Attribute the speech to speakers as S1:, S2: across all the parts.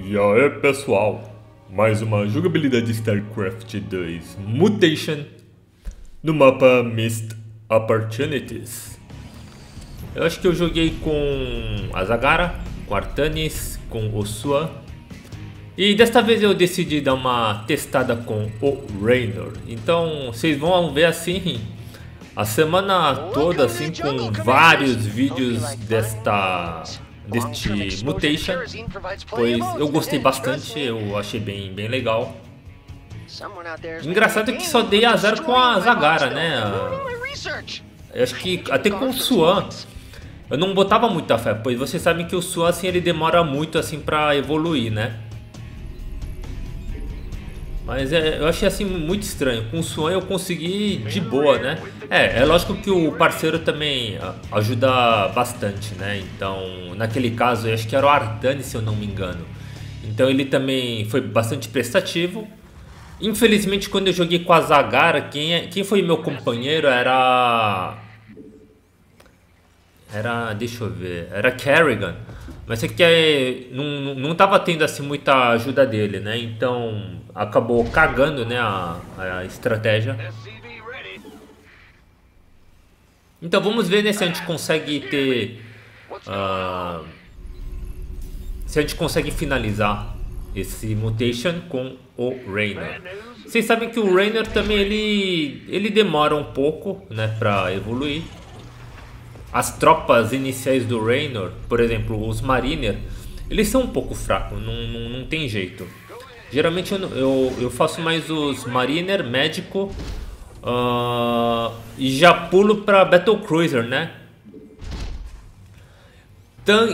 S1: E aí pessoal, mais uma jogabilidade StarCraft 2 Mutation no mapa Missed Opportunities. Eu acho que eu joguei com a Zagara, com Artanis, com o Sua. E desta vez eu decidi dar uma testada com o Raynor. Então vocês vão ver assim a semana toda assim com vários vídeos desta deste Mutation, pois eu gostei bastante, eu achei bem, bem legal. Engraçado que só dei azar com a Zagara, né? Eu acho que até com o Swan eu não botava muita fé, pois vocês sabem que o Swan assim ele demora muito assim para evoluir, né? Mas é, eu achei assim muito estranho. Com o Swan eu consegui de boa, né? É, é lógico que o parceiro também ajuda bastante, né? Então, naquele caso, eu acho que era o Ardani, se eu não me engano. Então ele também foi bastante prestativo. Infelizmente, quando eu joguei com a Zagara, quem, é, quem foi meu companheiro era... Era, deixa eu ver, era Kerrigan. Mas é que não, não tava tendo assim muita ajuda dele, né? Então acabou cagando né, a, a estratégia. Então vamos ver né, se a gente consegue ter. Uh, se a gente consegue finalizar esse mutation com o Rainer. Vocês sabem que o Rainer também ele, ele demora um pouco né, para evoluir as tropas iniciais do Raynor, por exemplo, os Mariner, eles são um pouco fracos, não, não, não tem jeito. Geralmente eu, eu, eu, faço mais os Mariner, Médico uh, e já pulo para Battle Cruiser, né?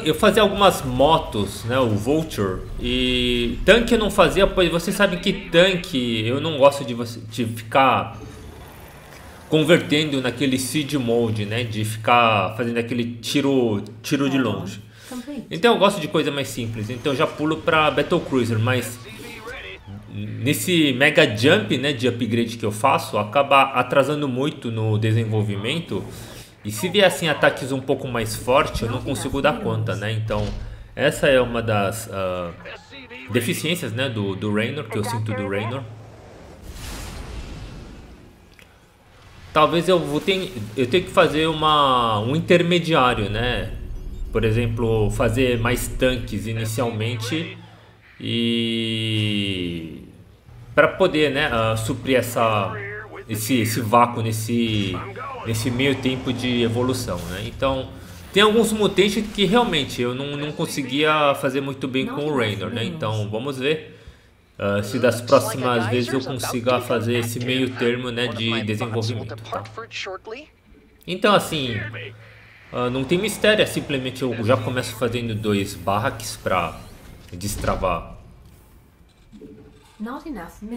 S1: Eu fazia algumas motos, né, o Vulture, e tanque eu não fazia, pois vocês sabem que tanque eu não gosto de, de ficar convertendo naquele seed mode, né, de ficar fazendo aquele tiro tiro de longe. Então eu gosto de coisa mais simples, então eu já pulo para Battle Cruiser, mas nesse mega jump, né, de upgrade que eu faço, acaba atrasando muito no desenvolvimento. E se vier assim ataques um pouco mais fortes, eu não consigo dar conta, né? Então, essa é uma das uh, deficiências, né, do, do Raynor, que eu sinto do Raynor. Talvez eu vou ter, eu tenho que fazer uma, um intermediário, né? Por exemplo, fazer mais tanques inicialmente e para poder, né, uh, suprir essa esse, esse vácuo nesse nesse meio tempo de evolução, né? Então tem alguns mutentes que realmente eu não, não conseguia fazer muito bem com o Raynor, né? Então vamos ver Uh, se das próximas vezes eu consiga fazer esse meio termo né, de desenvolvimento. Tá? Então assim, uh, não tem mistério, é simplesmente eu já começo fazendo dois barracks para destravar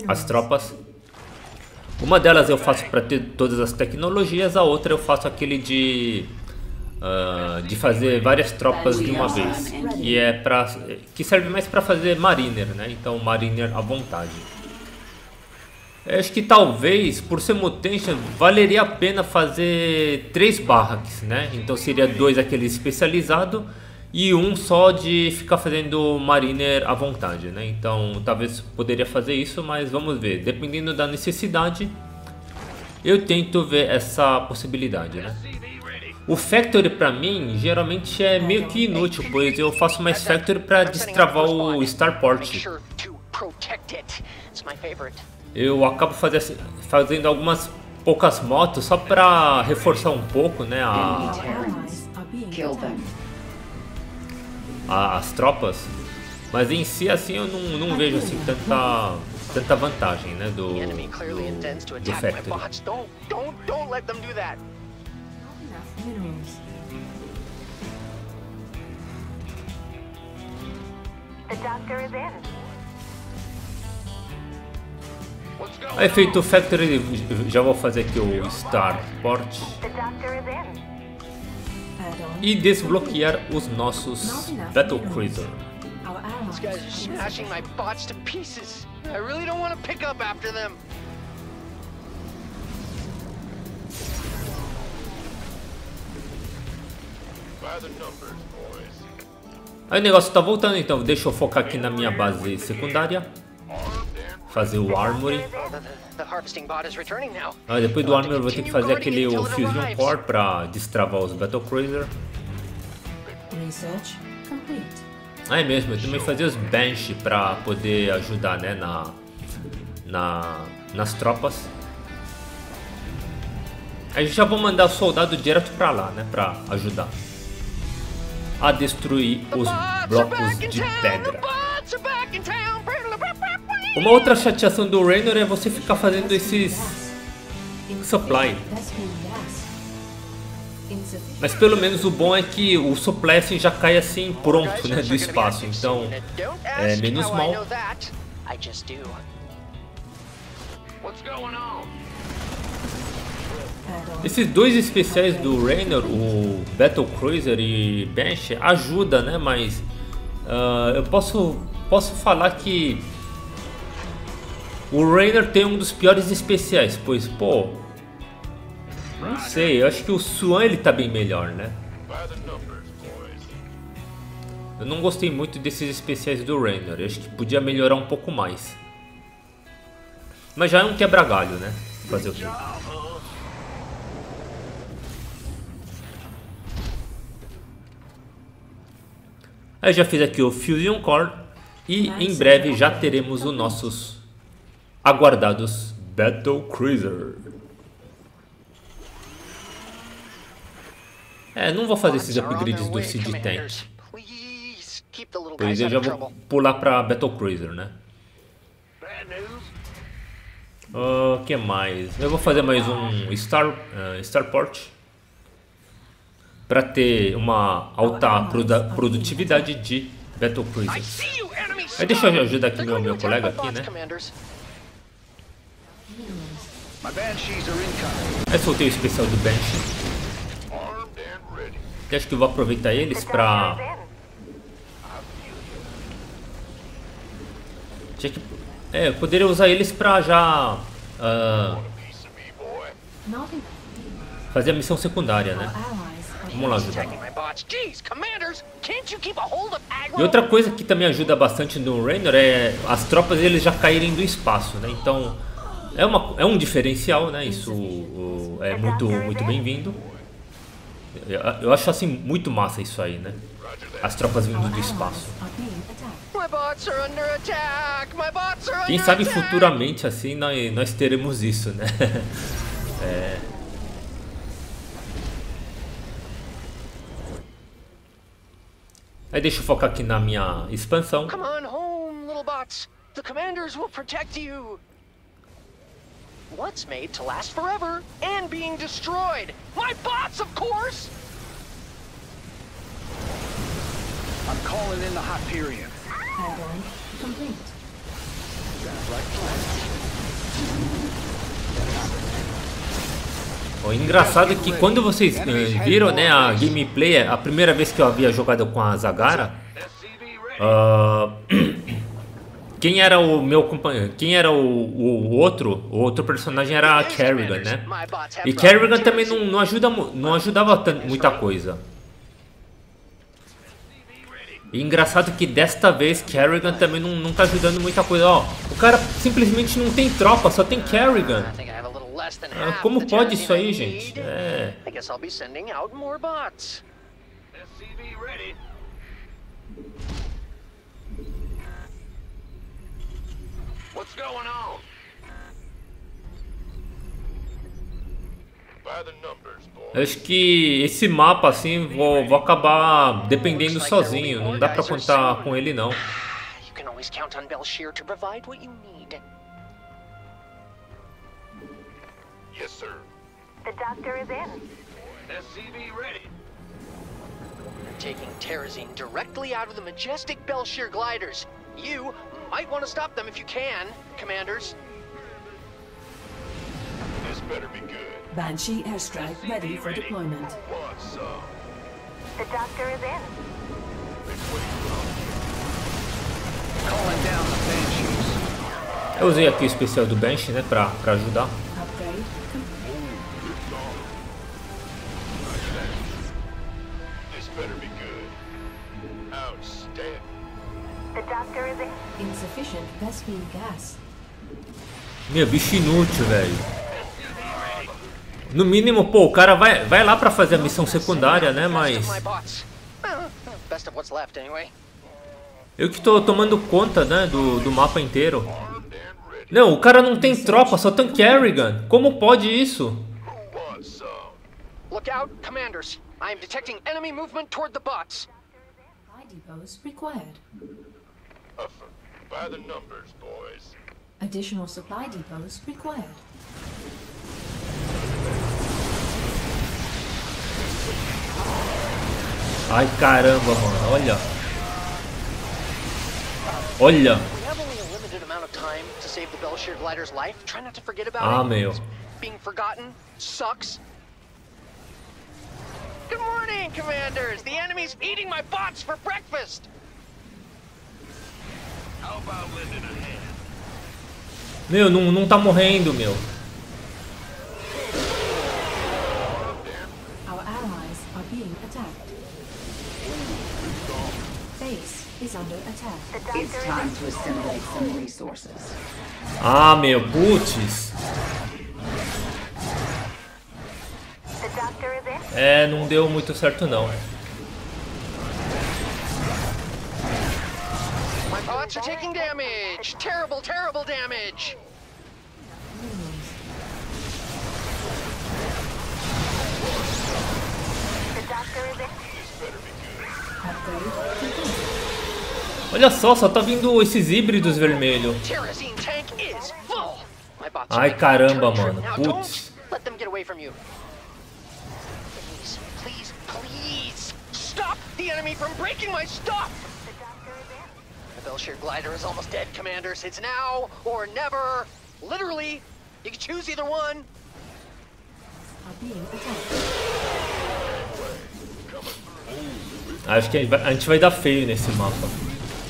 S1: as tropas. Uma delas eu faço para ter todas as tecnologias, a outra eu faço aquele de uh, de fazer várias tropas de uma vez, que é para que serve mais para fazer mariner, né? Então mariner à vontade. Eu acho que talvez, por ser mutation, valeria a pena fazer três barracks, né? Então seria dois aquele especializado e um só de ficar fazendo mariner à vontade, né? Então talvez poderia fazer isso, mas vamos ver. Dependendo da necessidade, eu tento ver essa possibilidade, né? O Factory para mim geralmente é meio que inútil, pois eu faço mais Factory para destravar o Starport. Eu acabo fazendo algumas poucas motos só para reforçar um pouco, né, a, a, as tropas. Mas em si, assim, eu não, não vejo assim tanta tanta vantagem, né, do, do, do Factory. Minerals. The doctor is in. Aí feito o Factory, já vou fazer aqui o Starport e desbloquear os nossos Battle Cruiser. These guys are smashing my bots to pieces. I really don't want to pick up after them. Aí o negócio tá voltando, então deixa eu focar aqui na minha base secundária. Fazer o Armory. Ah, depois do Armory eu vou ter que fazer aquele o Fusion Core pra destravar os Battle Cruiser. Ah, é mesmo, eu também fazia os Bench pra poder ajudar, né, na, na, nas tropas. Aí já vou mandar o soldado direto pra lá, né, pra ajudar a destruir os blocos de pedra. Uma outra chateação do Raynor é você ficar fazendo esses supply. Mas pelo menos o bom é que o supply assim, já cai assim pronto né, do espaço, então é menos mal. What's going on? Esses dois especiais do Raynor, o Battle Cruiser e Bench, ajuda, né? Mas uh, eu posso, posso falar que o Raynor tem um dos piores especiais, pois, pô, não sei, eu acho que o Swan ele tá bem melhor, né? Eu não gostei muito desses especiais do Raynor, eu acho que podia melhorar um pouco mais. Mas já é um quebra-galho, né? Fazer o quê? Eu já fiz aqui o Fusion Core e em breve já teremos os nossos aguardados Battle Cruiser. É, não vou fazer esses upgrades do Seed Tank. Pois eu já vou pular para Battle Cruiser, né? O uh, que mais? Eu vou fazer mais um Star, uh, Starport para ter uma alta produtividade de Battle Cruiser. Aí deixa eu ajudar aqui meu, meu colega aqui, né? Aí soltei o especial do Banshee. acho que eu vou aproveitar eles pra... Tinha que... É, eu poderia usar eles pra já... Uh, fazer a missão secundária, né? Vamos lá ajudar. E outra coisa que também ajuda bastante no Raynor é as tropas eles já caírem do espaço, né? Então é, uma, é um diferencial, né? Isso é muito, muito bem-vindo. Eu, eu acho assim muito massa isso aí, né? As tropas vindo do espaço. Quem sabe futuramente assim nós, nós teremos isso, né? é, Aí deixa eu focar aqui na minha expansão. Come on home, little bots. The commanders will protect you. What's made to last forever and being destroyed? My bots, of course. I'm calling in the Hyperion. Add-on complete. Sounds like O engraçado é que quando vocês uh, viram né, a gameplay, a primeira vez que eu havia jogado com a Zagara, uh, quem era o meu companheiro, quem era o, o, outro, o outro personagem era a Kerrigan, né? E Kerrigan também não, não, ajuda, não ajudava muita coisa. E engraçado que desta vez Kerrigan também não, não tá ajudando muita coisa. Ó, o cara simplesmente não tem tropa, só tem Kerrigan. Ah, como pode isso aí, gente? É. Eu acho que esse mapa assim vou, vou acabar dependendo sozinho. Não dá pra contar com ele não. You can always count on Belshir to provide what you need. Yes, sir. The doctor is in. SCV ready. Taking Terrazine directly out of the majestic Belshir gliders. You might want to stop them if you can, commanders. This better be good. Banshee airstrike ready for deployment. What's up? The doctor is in. Calling down the Banshees. Eu usei aqui o especial do Banshee, né, pra, pra ajudar. Meu, bicho inútil, velho. No mínimo, pô, o cara vai, vai lá pra fazer a missão secundária, né? Mas eu que tô tomando conta, né, do, do mapa inteiro. Não, o cara não tem tropa, só tem Kerrigan. Como pode isso?
S2: Look out, commanders. I am detecting enemy movement toward the bots.
S3: Supply depots required.
S4: By the numbers, boys.
S3: Additional supply depots required.
S1: Ai, caramba, mano, olha. Olha.
S2: We have only a limited amount of time to save the Bellshear glider's life. Try not to forget about
S1: Ah,
S2: it.
S1: meu.
S2: Being forgotten sucks. Good morning, commanders. The enemy's eating my bots for breakfast.
S4: How about lending a hand?
S1: Meu, não, não tá morrendo, meu.
S3: Our allies are being attacked. Base is under attack.
S5: It's time to assimilate some resources.
S1: Ah, meu, putz. É, não deu muito certo não.
S2: My bots are taking damage. Terrible, terrible damage.
S1: Olha só, só tá vindo esses híbridos
S2: bots
S1: Ai, caramba, mano. Putz.
S2: please, please stop the enemy from breaking my stuff. Bellshear glider is almost dead, commanders. It's now or never. Literally, you can choose either one.
S1: Acho que a gente vai- dar feio nesse mapa.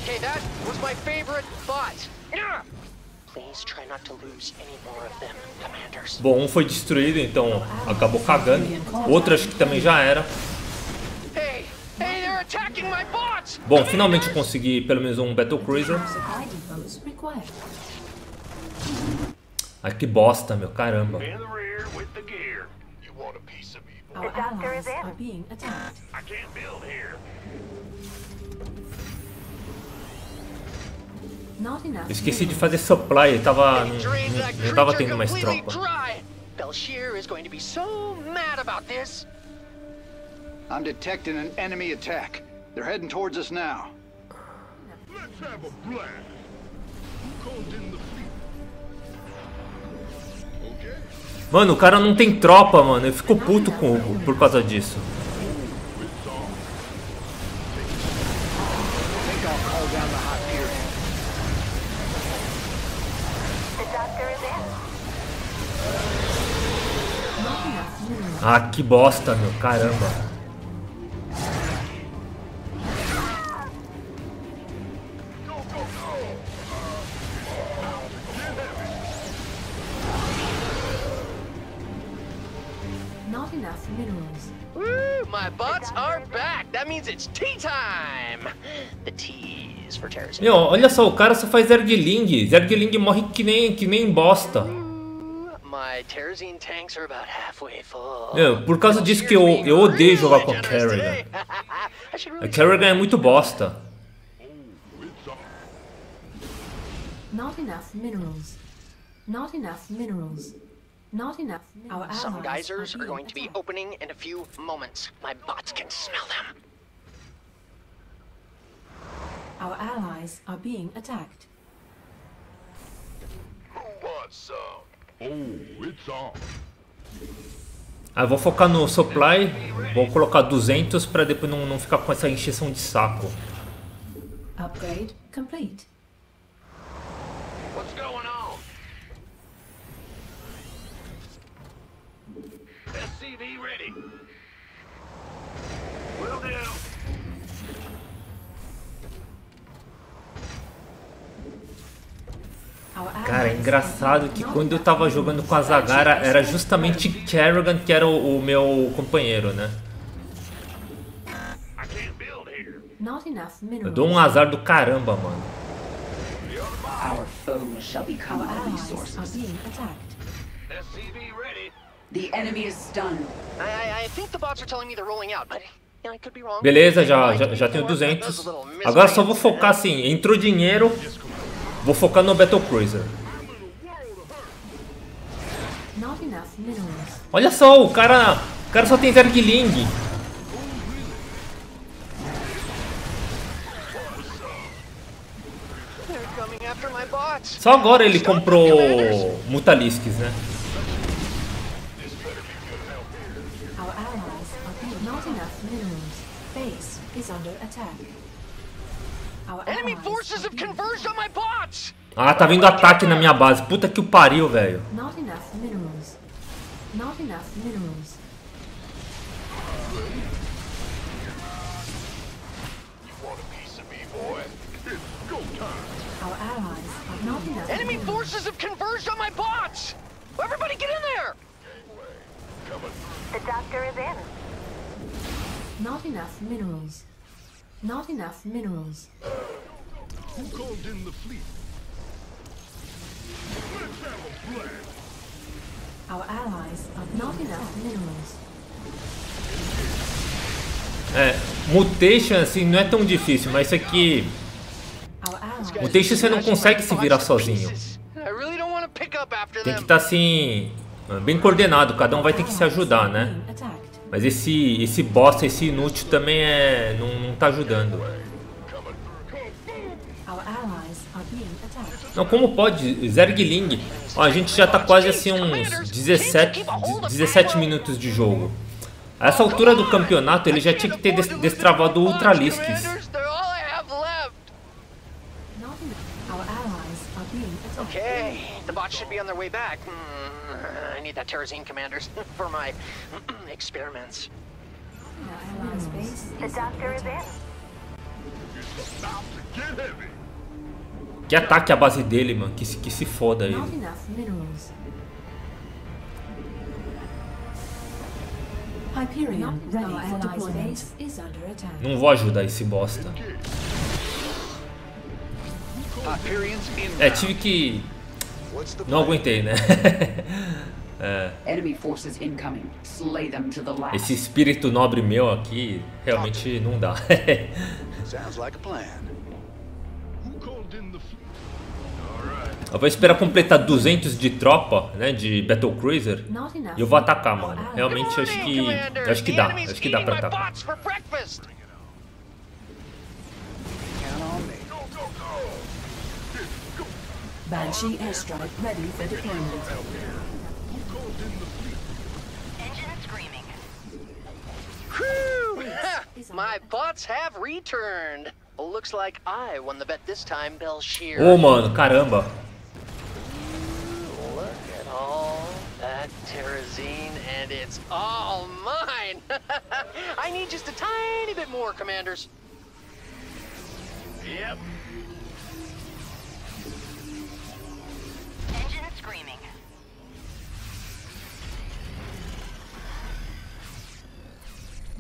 S2: Okay, that was my favorite bot. Yeah. Please try not to lose any more of them, commanders.
S1: Bom, um foi destruído, então acabou cagando. Outro acho que também já era. Bom, finalmente eu consegui pelo menos um Battle Cruiser. Ai, que bosta, meu, caramba. Esqueci de fazer supply, tava, não, não, não tava tendo mais tropa.
S2: dry. Belshear is going to be so mad about this.
S6: I'm detecting an enemy attack. They're heading towards us now.
S4: Let's have a blast. Who called in the fleet? Okay.
S1: Mano, o cara não tem tropa, mano. Eu fico puto com o Hugo por causa disso. Ah, que bosta, meu, caramba. Olha só, o cara só faz Zergling. Zergling morre que nem, que nem bosta. Meu, por causa disso que eu, eu odeio jogar com a Kerrigan. A Kerrigan é muito bosta.
S3: Not enough minerals. Not enough minerals. Not enough. Our allies
S2: Some geysers
S3: are
S2: going to be opening in a few moments. My bots can smell them.
S3: Our allies are being attacked.
S4: Who wants some? Oh, it's on.
S1: Ah, eu vou focar no supply. Vou colocar 200 pra depois não, não ficar com essa encheção de saco.
S3: Upgrade complete.
S4: What's going on? SCV ready. Will do.
S3: Our
S1: Cara, é engraçado que quando eu tava jogando com a Zagara era justamente Kerrigan que era o, o meu companheiro, né? Eu dou um azar do caramba, mano.
S5: Our foes shall become
S3: Our
S5: our
S3: allies are
S5: resources.
S3: being attacked.
S4: SCV ready.
S5: The enemy is stunned.
S2: I, I, I think the bots are telling me they're rolling out, but you know, I could be wrong.
S1: Beleza, já, já, já tenho
S2: more, but
S1: 200.
S2: those little
S1: Agora só vou focar assim, entrou dinheiro, vou focar no Battle Cruiser. Olha só, o cara, o cara só tem Zergling. Só agora ele comprou Mutalisks, né?
S3: Our allies are not enough minerals. Base is under attack.
S1: Ah, tá vindo ataque na minha base. Puta que o pariu, velho.
S3: Not enough minerals. Not enough minerals.
S4: Want a piece of me, boy? It's go time.
S3: Our allies are not enough
S2: Enemy
S3: minerals.
S2: forces have converged on my bots. Everybody get in there.
S7: The doctor is in.
S3: Not enough minerals. Not enough minerals.
S4: Who called in the fleet? Let's have a blast.
S3: Our allies are not enough minerals.
S1: É, mutation assim não é tão difícil, mas isso aqui Mutation você não consegue se virar sozinho. Tem que estar assim, bem coordenado, cada um vai ter que se ajudar, né? Mas esse esse bosta, esse inútil também é não, não tá ajudando. Não, como pode? Zergling. Ó, a gente já tá quase assim uns 17, 17 minutos de jogo. A essa altura do campeonato ele já tinha que ter des- destravado o Ultralisks.
S2: Okay, the bots should be on their way back. Hmm, I need that Terrazine commanders for my experiments.
S7: The doctor is in.
S1: Que ataque a base dele, mano. Que se, que se foda
S3: Not
S1: ele.
S3: enough minerals. Hyperion ready for deployment. is under attack.
S1: Não vou ajudar esse bosta.
S6: Hyperion's inbound.
S1: É, tive que. Não aguentei, né?
S5: Last.
S1: Esse espírito nobre meu aqui realmente não dá. Eu vou esperar completar 200 de tropa, né? De Battle Cruiser. E eu vou atacar, mano.
S3: allies-
S1: Realmente acho que. Acho que dá. Acho que dá
S2: my
S1: atacar.
S5: Banshee airstrike ready for deployment.
S4: Who called in the fleet?
S7: Engine screaming.
S2: Whew. Ha,
S3: is on
S2: My bots have returned. Looks like I won the bet this time, Belshear.
S1: Ô, mano, caramba.
S2: Look at all that terrazine, and it's all mine. I need just a tiny bit more, commanders.
S4: Yep.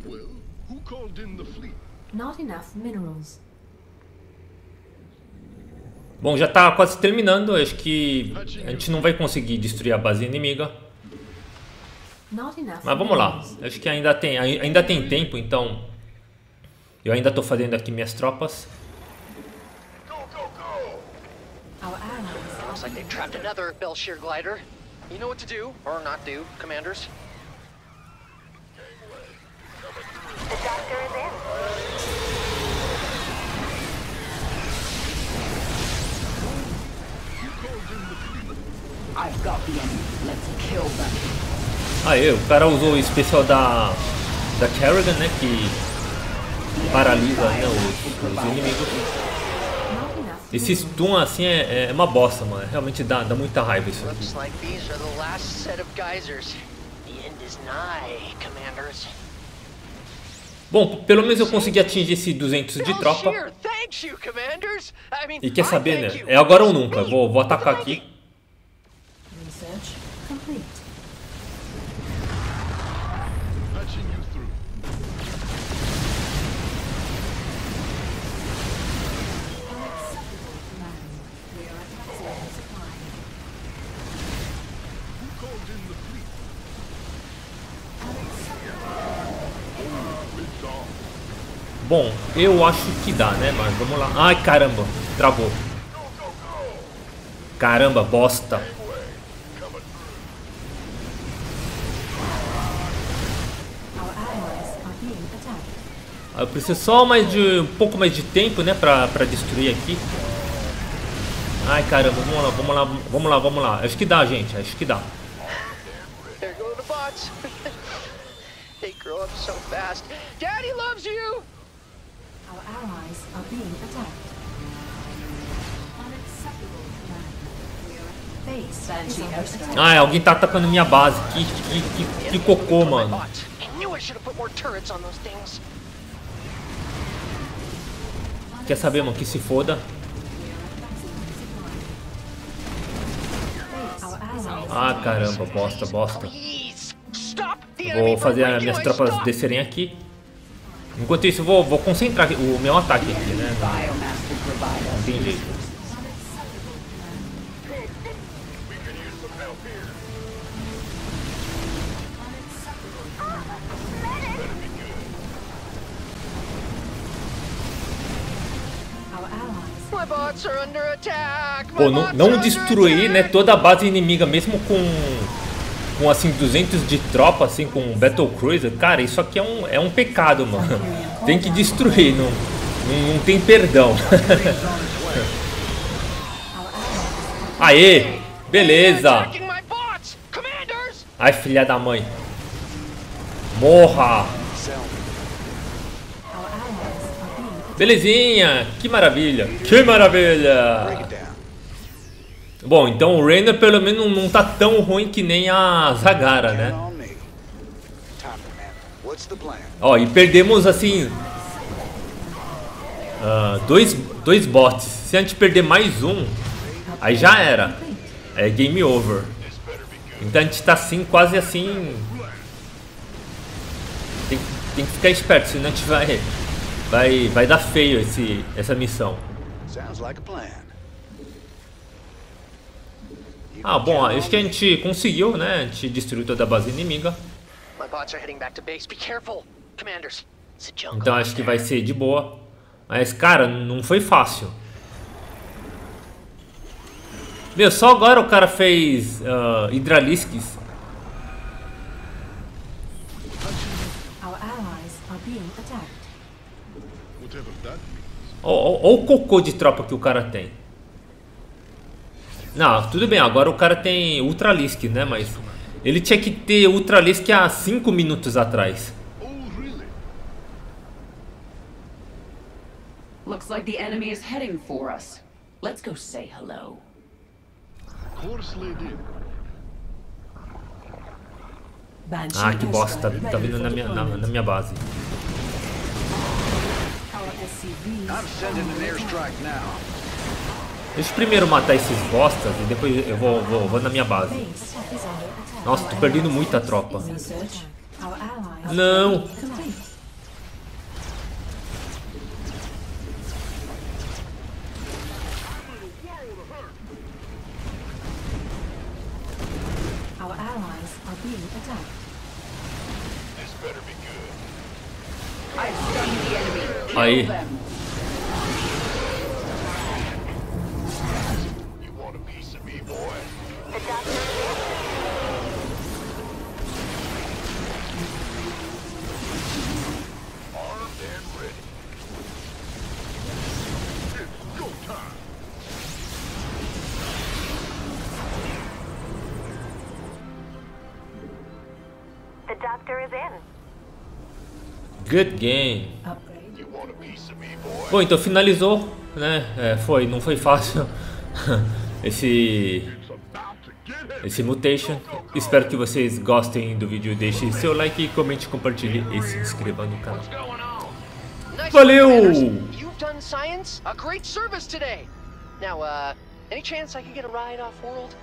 S4: Well, who called in the fleet?
S3: Not enough minerals.
S1: Bom, já tá quase terminando. Acho que a gente não vai conseguir destruir a base inimiga.
S3: Not enough.
S1: Mas vamos lá. Acho que ainda tem, ai- ainda tem tempo, então. Eu ainda tô fazendo aqui minhas tropas.
S2: Looks like they've trapped another Belshear glider. You know what to do, or not do, commanders.
S7: The doctor is in.
S5: I've got the enemy. Let's kill them.
S1: Aê, o cara usou o especial da. Da Kerrigan, né? Que paralisa né, os, os inimigos. Esse stun assim é, é uma bosta, mano. Realmente dá, dá muita raiva isso aqui. Bom, pelo menos eu consegui atingir esse 200 de tropa. E quer saber, né? É agora ou nunca. Vou, vou atacar aqui. Bom, eu acho que dá, né? Mas vamos lá. Ai, caramba. Travou. Caramba, bosta. Ah, Eu preciso só mais de um pouco mais de tempo, né, pra, pra destruir aqui. Ai, caramba, vamos lá, vamos lá, vamos lá, vamos lá. Acho que dá, gente, acho que dá.
S2: They grow up so fast. Daddy loves you!
S3: Our allies are being attacked.
S1: Ai, alguém tá atacando minha base. Que, que, que, que cocô, mano. Quer saber, mano? Que se foda. Ah, caramba, bosta, bosta. Vou fazer as minhas tropas descerem aqui. Enquanto isso, eu vou, vou concentrar o meu ataque aqui, né? Não tem jeito. Pô, não, não destruir, né, toda a base inimiga, mesmo com, com assim, 200 de tropa, assim, com Battle Cruiser, cara, isso aqui é um, é um pecado, mano. Tem que destruir, não, não, não tem perdão. Aê, beleza. Ai, filha da mãe. Morra. Belezinha, que maravilha. Que maravilha. Bom, então o Rainer pelo menos não, não tá tão ruim que nem a Zagara, né? Ó, e perdemos assim. ah, dois, dois bots. Se a gente perder mais um, aí já era. É game over. Então a gente tá assim, quase assim. Tem, tem que ficar esperto, senão a gente vai. Vai, vai dar feio esse, essa missão.
S6: Sounds like a plan.
S1: Ah, bom, acho que a gente conseguiu, né? A gente destruiu toda a base inimiga.
S2: My bots are heading back to base. Be careful, commanders. It's a jungle.
S1: Então acho que vai ser de boa. Mas, cara, não foi fácil. Meu, só agora o cara fez uh, Hydralisks.
S3: Our allies are being attacked.
S4: Whatever that means.
S1: Olha o cocô de tropa que o cara tem. Não, tudo bem, agora o cara tem Ultralisk, né? Mas ele tinha que ter Ultralisk há 5 minutos atrás.
S4: Oh?
S5: Looks like the enemy is heading for us. Let's go say hello.
S1: Ah, que bosta, tá, tá vindo na minha, na, na minha base.
S6: I'm sending an airstrike now.
S1: Deixa eu primeiro matar esses bostas e depois eu vou, vou, vou na minha base. Nossa, tô perdendo muita tropa. Não!
S3: complete.
S5: The
S7: doctor is in.
S1: Good game. Bom, então finalizou, né? É, foi, não foi fácil esse esse mutation. Espero que vocês gostem do vídeo, deixe seu like, comente, compartilhe e se inscreva no canal. Valeu!
S2: work, commanders. You've done science a great service today. Now, uh, any chance I could get a ride off world?